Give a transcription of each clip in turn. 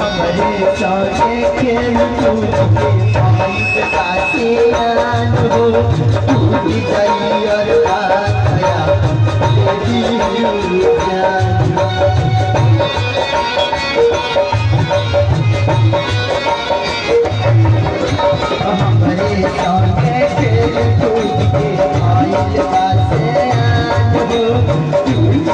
हमारे साथे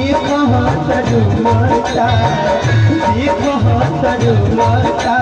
ये कहाँ तरुमाता ये कहाँ तरुमाता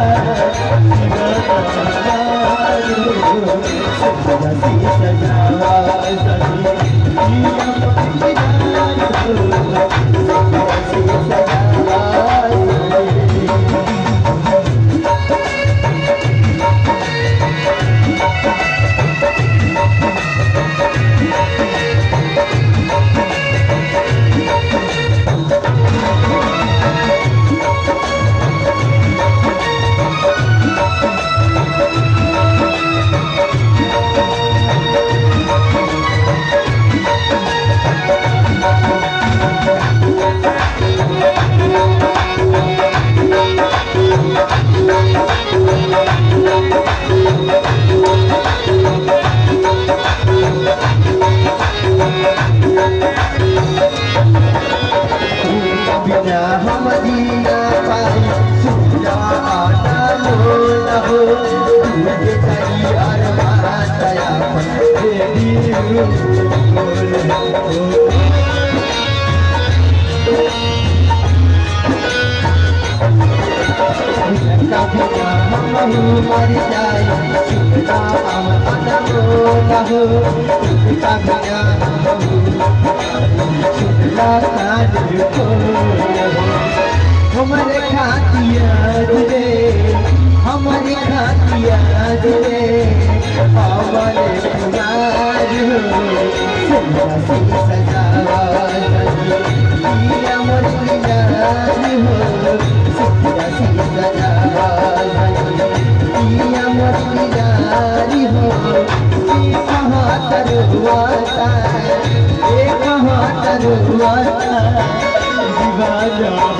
जीना पाई सुना आना लो न हो। दूध कई अरमान दया तेरी हम मर जाए सुना आना लो न हो। दूध का बिना हमारे खातिया रे हमारे खातिया रे हमारे हो सजावा अमर नारी हो सजा सजावा अमर हो कहाँ तरुआता ये कहाँ तरुआता दीवाना हमारी हो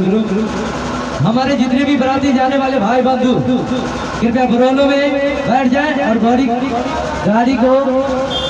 ग्रुप हमारे जितने भी बराती जाने वाले भाई बंधु, कृपया बुरानों में बैठ जाए और बड़ी गाड़ी को